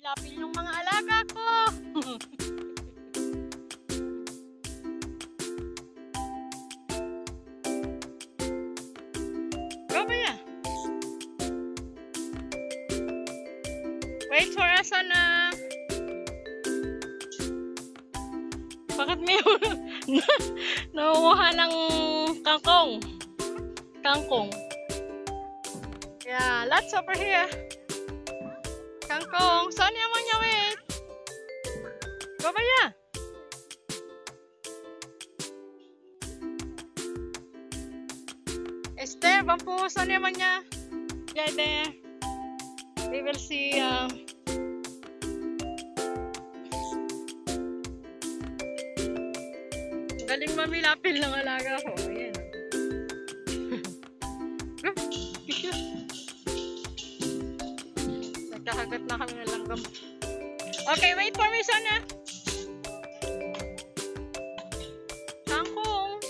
Lapil yung mga alaga ko. Go ba ya? Wait for us uh... Bakit may nangunguha ng kangkong? Kangkong. Yeah, lots over here. Kangkong. Saan naman niya, wait? Go ba ya? Esther, bampu, saan naman niya? Yeah, there. We will see, uh, Galing mamilapil ng alaga ko. Ayan. Nagkakagat na kami ng langgam. Okay, wait for me, Sonia. Kangkong.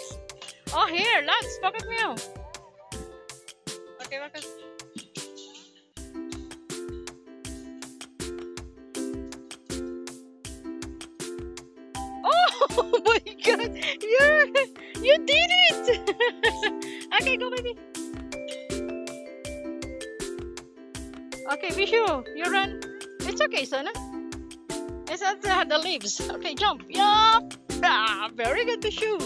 Oh, here, lots. Pocket meal. Okay, bakit? Oh my god! You you did it! okay, go baby. Okay, Vishu, you run. It's okay, Sana. It's at the, the leaves. Okay, jump. Yup. Ah, very good, Vishu.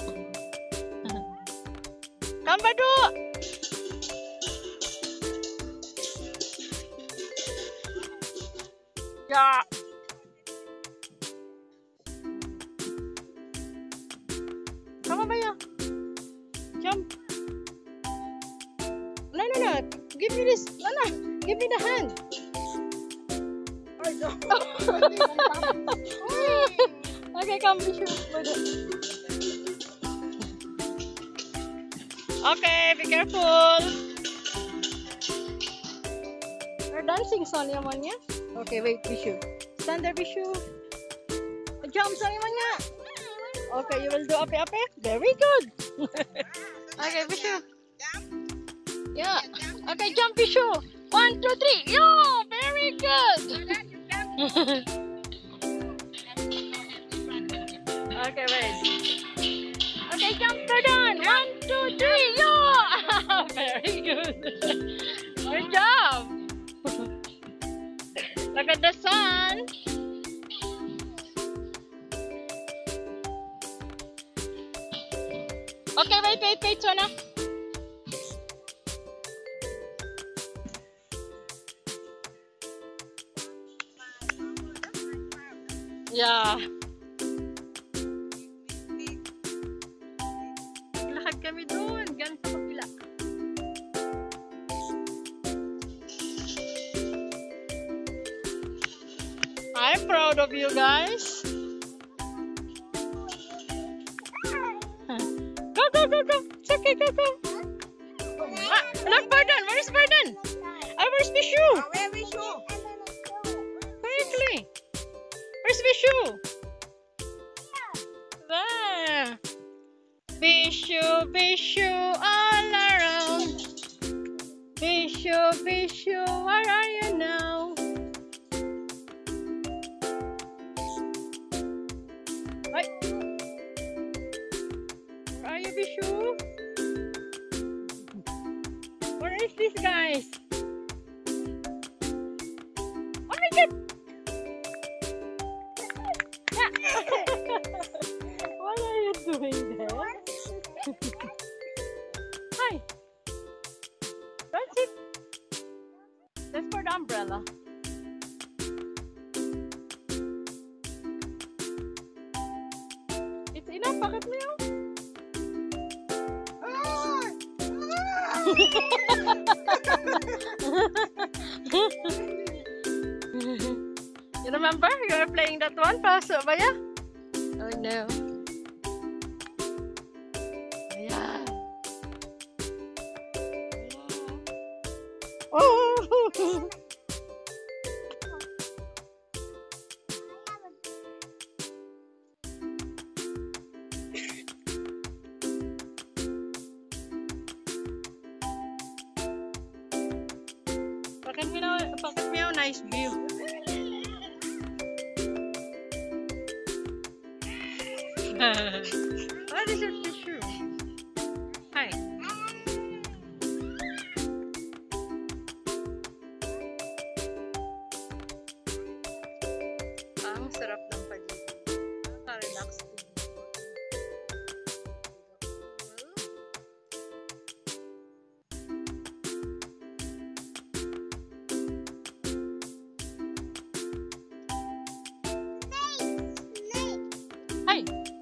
Come, Badu. Yeah. Come on, Maya. Jump. No, no, no. Give me this. No, no. Give me the hand. okay, come, Vishu. Okay, be careful. You're dancing, Sonia Manya. Okay, wait, Vishu. Stand there, Vishu. Jump, Sonia Manya. Okay, you will do ape ape. Very good. okay, Vishu. Yeah. Okay, jump, Vishu. One, two, three. Yo, very good. okay, wait. Okay, jump, Jordan. One, two, three. Yo, very good. Good job. Look at the sun. Okay, wait, wait, wait, Sona. Yeah. Lakad kami doon, gan sa kabila. I'm proud of you guys. Go, go, go, go. It's okay, go, go. Ah, look, Bishu, Bishu, all around. Bishu, Bishu, where are you now? Ay. Where are you, Bishu? Where is this guys? Oh my god! umbrella. It's enough, bakit mo yun? you remember? You were playing that one, Paso ba ya? Oh no. mais vivo. What is it? Hi. Hi.